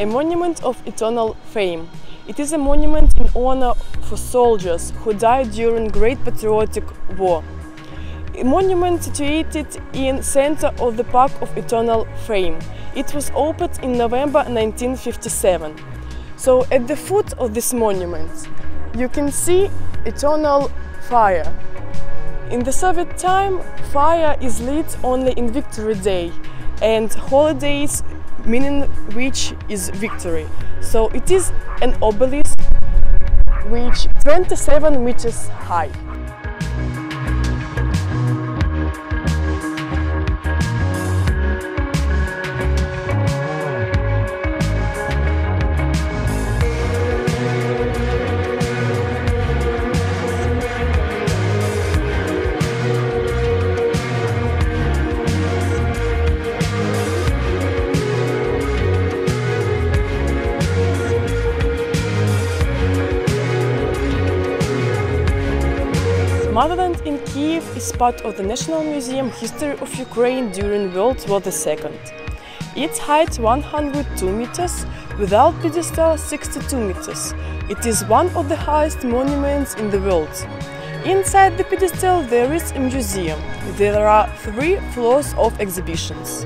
a monument of eternal fame. It is a monument in honor for soldiers who died during Great Patriotic War. A monument situated in center of the Park of Eternal Fame. It was opened in November 1957. So at the foot of this monument you can see eternal fire. In the Soviet time, fire is lit only in Victory Day and holidays meaning which is victory. So it is an obelisk which 27 meters high. Is part of the National Museum History of Ukraine during World War II. Its height 102 meters, without pedestal 62 meters. It is one of the highest monuments in the world. Inside the pedestal there is a museum. There are three floors of exhibitions.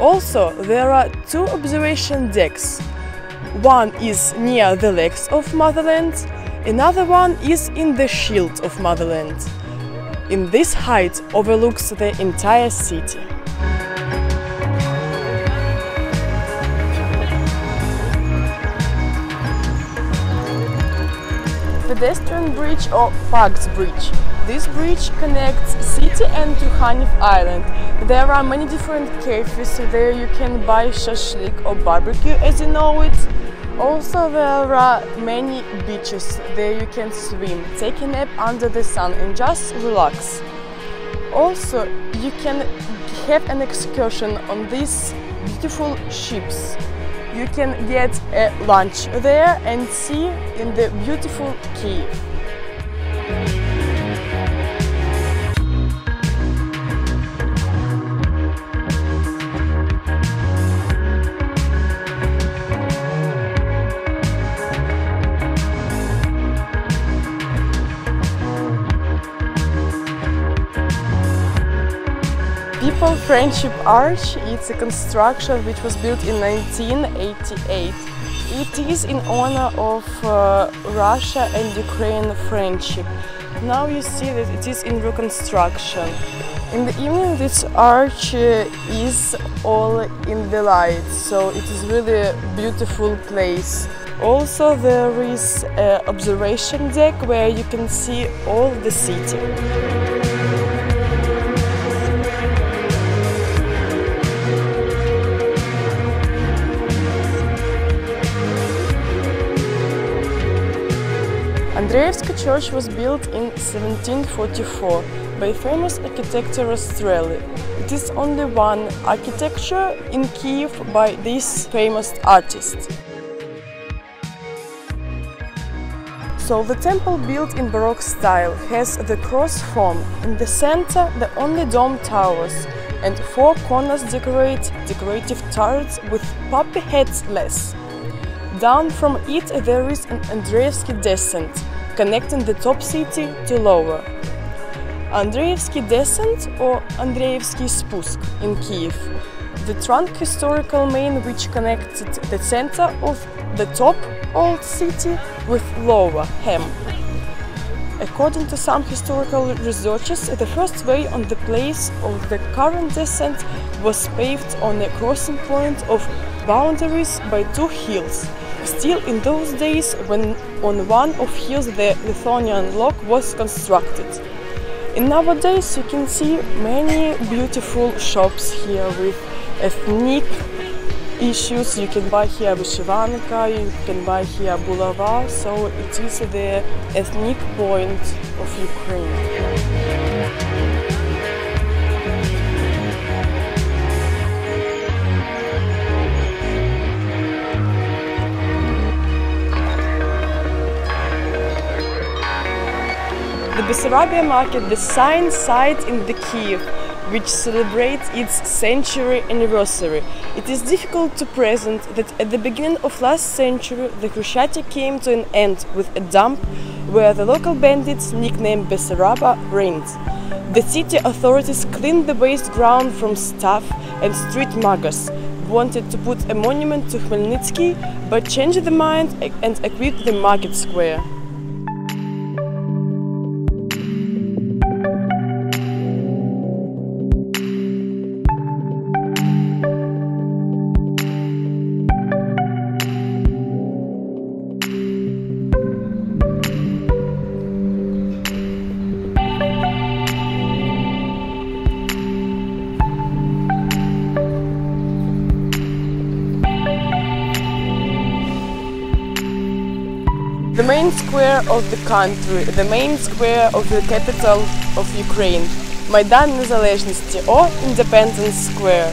Also, there are two observation decks. One is near the legs of Motherland Another one is in the shield of Motherland. In this height overlooks the entire city. Pedestrian bridge or Park's bridge. This bridge connects city and Trukhanov Island. There are many different cafes, there you can buy shashlik or barbecue as you know it. Also there are many beaches, there you can swim, take a nap under the sun and just relax. Also you can have an excursion on these beautiful ships. You can get a lunch there and see in the beautiful Kiev. People Friendship Arch, it's a construction which was built in 1988. It is in honor of uh, Russia and Ukraine friendship. Now you see that it is in reconstruction. In the evening this arch uh, is all in the light, so it is really a beautiful place. Also there is an observation deck where you can see all the city. Andreevsky church was built in 1744 by famous architect Rastrelli. It is only one architecture in Kiev by this famous artist. So the temple built in Baroque style has the cross form, in the center the only dome towers and four corners decorate decorative turrets with poppy heads less. Down from it there is an Andreevsky descent, connecting the top city to lower. Andreevsky descent or Andreevsky Spusk in Kiev, the trunk historical main which connected the center of the top old city with lower Hem. According to some historical researchers, the first way on the place of the current descent was paved on a crossing point of boundaries by two hills, Still in those days when on one of hills the Lithuanian lock was constructed. In nowadays you can see many beautiful shops here with ethnic issues. You can buy here vyshivanka, you can buy here bulava, so it is the ethnic point of Ukraine. Bessarabia market, the sign site in the Kiev, which celebrates its century anniversary. It is difficult to present that at the beginning of last century the Khreshchatyk came to an end with a dump where the local bandits nicknamed Bessaraba reigned. The city authorities cleaned the waste ground from stuff and street muggers, wanted to put a monument to Khmelnytsky but changed their mind and equipped the market square. the main square of the country, the main square of the capital of Ukraine, Maidan Nezalezhnosti, or Independence Square.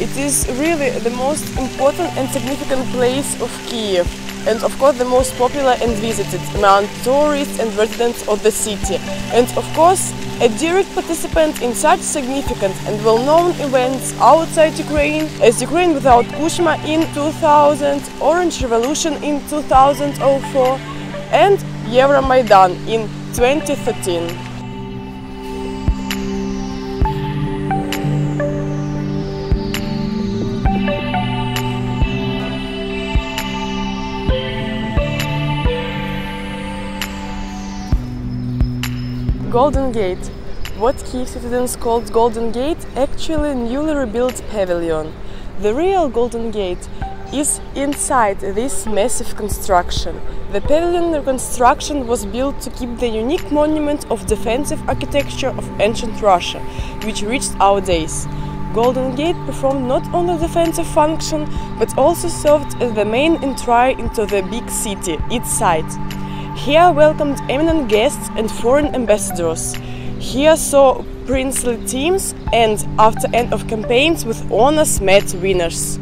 It is really the most important and significant place of Kiev and of course the most popular and visited among tourists and residents of the city. And of course a direct participant in such significant and well-known events outside Ukraine as Ukraine without Kuchma in 2000, Orange Revolution in 2004, and Euromaidan in 2013. Golden Gate. What Kiev citizens called Golden Gate actually newly rebuilt pavilion. The real Golden Gate is inside this massive construction. The pavilion reconstruction was built to keep the unique monument of defensive architecture of ancient Russia, which reached our days. Golden Gate performed not only defensive function, but also served as the main entry into the big city, its site. Here welcomed eminent guests and foreign ambassadors. Here saw princely teams and, after end of campaigns, with honors met winners.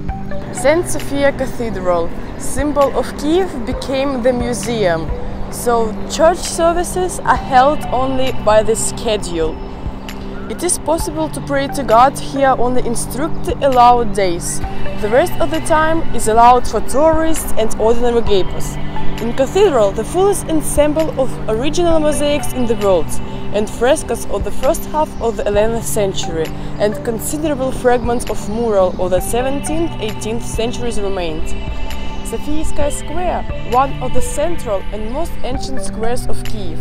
St. Sophia Cathedral, symbol of Kiev, became the museum, so church services are held only by the schedule. It is possible to pray to God here only in strictly allowed days. The rest of the time is allowed for tourists and ordinary gapers. In Cathedral, the fullest ensemble of original mosaics in the world, and frescoes of the first half of the 11th century, and considerable fragments of mural of the 17th 18th centuries remained. Sophiiskaya Square, one of the central and most ancient squares of Kiev.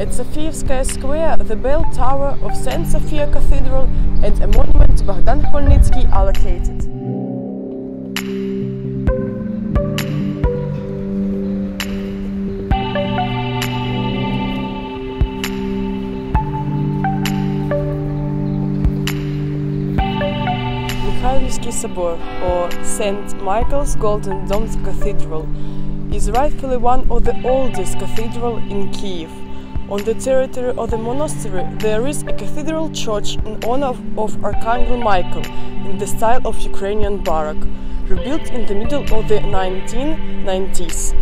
At Sophiiskaya Square, the bell tower of St. Sophia Cathedral and a monument to Bogdan Khmelnytsky are Katolicki Sabor or St. Michael's Golden Domed Cathedral, is rightfully one of the oldest cathedrals in Kiev. On the territory of the monastery there is a cathedral church in honor of, of Archangel Michael in the style of Ukrainian baroque, rebuilt in the middle of the 1990s.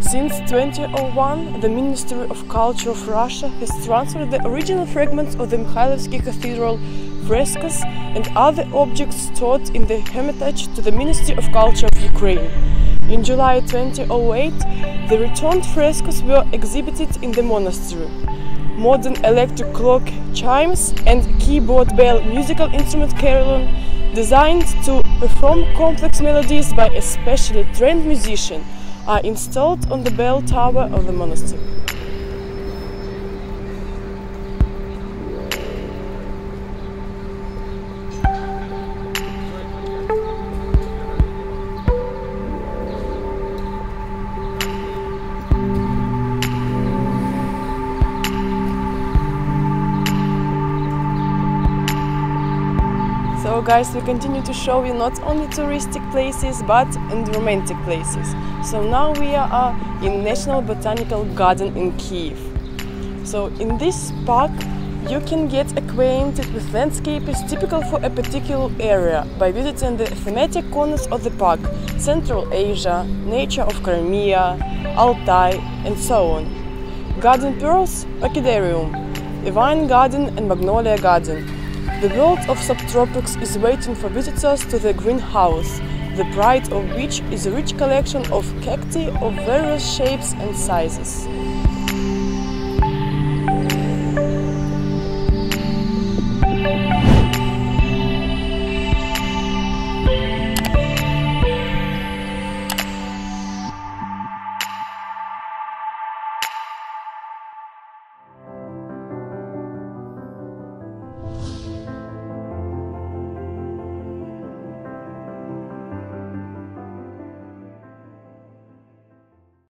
Since 2001, the Ministry of Culture of Russia has transferred the original fragments of the Mikhailovsky Cathedral frescoes and other objects stored in the Hermitage to the Ministry of Culture of Ukraine. In July 2008, the returned frescoes were exhibited in the monastery. Modern electric clock chimes and keyboard bell musical instrument carillon, designed to perform complex melodies by a specially trained musician, are installed on the bell tower of the monastery. Guys, we continue to show you not only touristic places but and romantic places. So now we are uh, in National Botanical Garden in Kiev. So in this park you can get acquainted with landscapes typical for a particular area by visiting the thematic corners of the park, Central Asia, nature of Crimea, Altai and so on. Garden Pearls, Orchidaerium, a garden and magnolia garden, The world of subtropics is waiting for visitors to the greenhouse, the pride of which is a rich collection of cacti of various shapes and sizes.